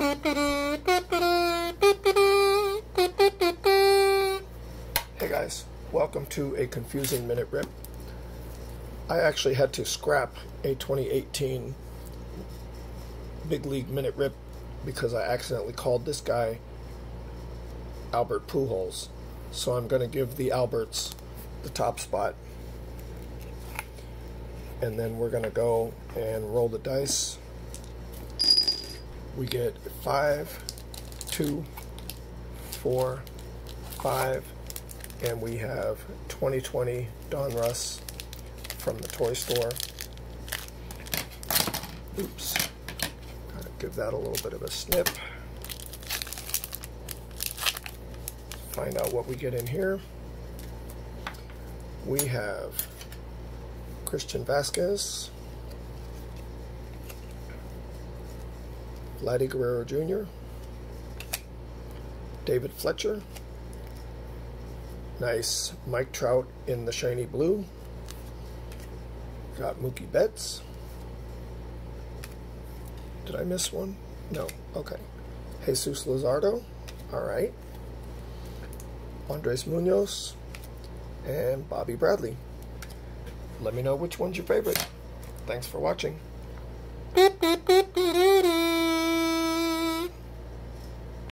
Hey guys, welcome to a confusing minute rip. I actually had to scrap a 2018 Big League minute rip because I accidentally called this guy Albert Pujols. So I'm going to give the Alberts the top spot. And then we're going to go and roll the dice. We get five, two, four, five, and we have 2020 Donruss from the toy store. Oops. Gotta give that a little bit of a snip. Find out what we get in here. We have Christian Vázquez, Vladdy Guerrero Jr., David Fletcher, Nice Mike Trout in the shiny blue. Got Mookie Betts. Did I miss one? No. Okay. Jesus Luzardo. All right. Andres Munoz and Bobby Bradley. Let me know which one's your favorite. Thanks for watching.